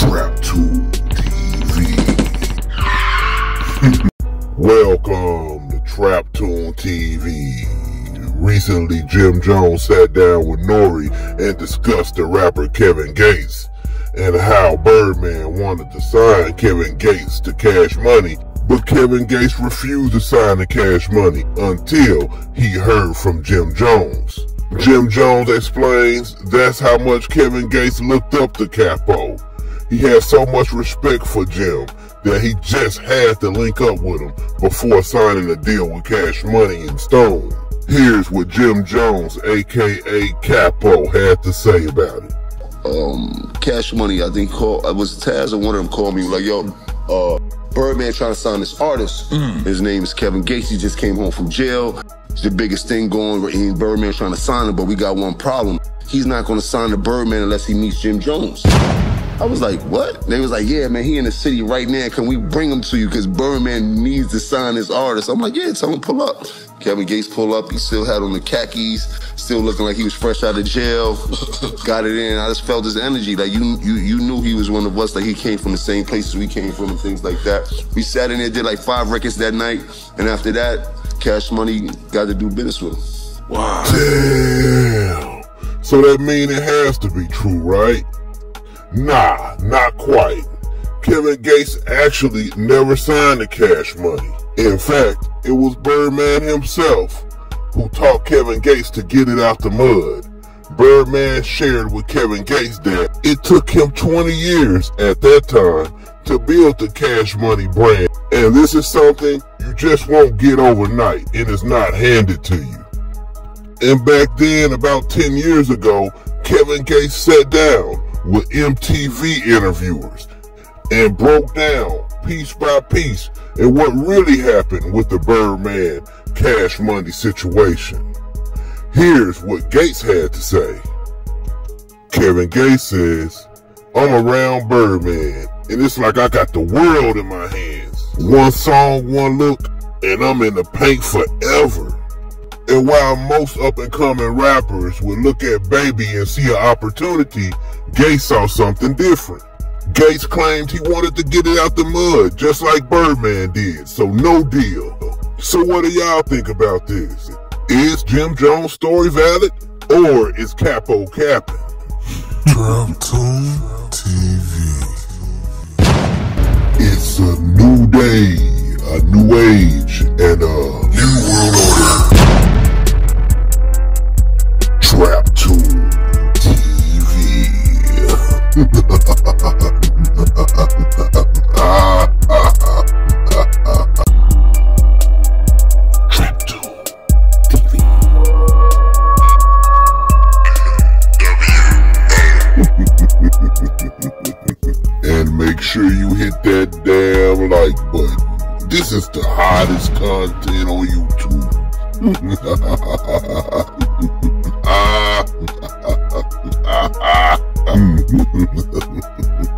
TrapToon TV. Welcome to TrapToon TV. Recently, Jim Jones sat down with N.O.R.E. and discussed the rapper Kevin Gates and how Birdman wanted to sign Kevin Gates to Cash Money, but Kevin Gates refused to sign the Cash Money until he heard from Jim Jones. Jim Jones explains that's how much Kevin Gates looked up to Capo. He had so much respect for Jim that he just had to link up with him before signing a deal with Cash Money and Stone. Here's what Jim Jones, aka Capo, had to say about it. Um, Cash Money, I think called, I was Taz or one of them called me like, yo, uh, Birdman trying to sign this artist. His name is Kevin Gates. He just came home from jail. It's the biggest thing going. And Birdman trying to sign him, but we got one problem. He's not going to sign the Birdman unless he meets Jim Jones. I was like, what? They was like, yeah, man, he in the city right now. Can we bring him to you? Because Birdman needs to sign his artist. I'm like, yeah, tell him pull up. Kevin Gates pull up. He still had on the khakis, still looking like he was fresh out of jail. Got it in. I just felt his energy. Like you, you, you knew he was one of us. Like he came from the same places we came from and things like that. We sat in there, did like five records that night, and after that, Cash Money got to do business with him. Wow. Damn. So that mean it has to be true, right? Nah, not quite. Kevin Gates actually never signed the cash money. In fact, it was Birdman himself who taught Kevin Gates to get it out the mud. Birdman shared with Kevin Gates that it took him 20 years at that time to build the cash money brand. And this is something you just won't get overnight and it's not handed to you. And back then, about 10 years ago, Kevin Gates sat down with MTV interviewers and broke down piece by piece and what really happened with the Birdman cash money situation. Here's what Gates had to say. Kevin Gates says, I'm around Birdman and it's like I got the world in my hands. One song, one look, and I'm in the paint forever. And while most up and coming rappers would look at Baby and see an opportunity, Gates saw something different. Gates claimed he wanted to get it out the mud, just like Birdman did, so no deal. So what do y'all think about this? Is Jim Jones' story valid, or is Capo capping? TrapToon TV. It's a new day, a new age, and make sure you hit that damn like button. This is the hottest content on YouTube. Ah.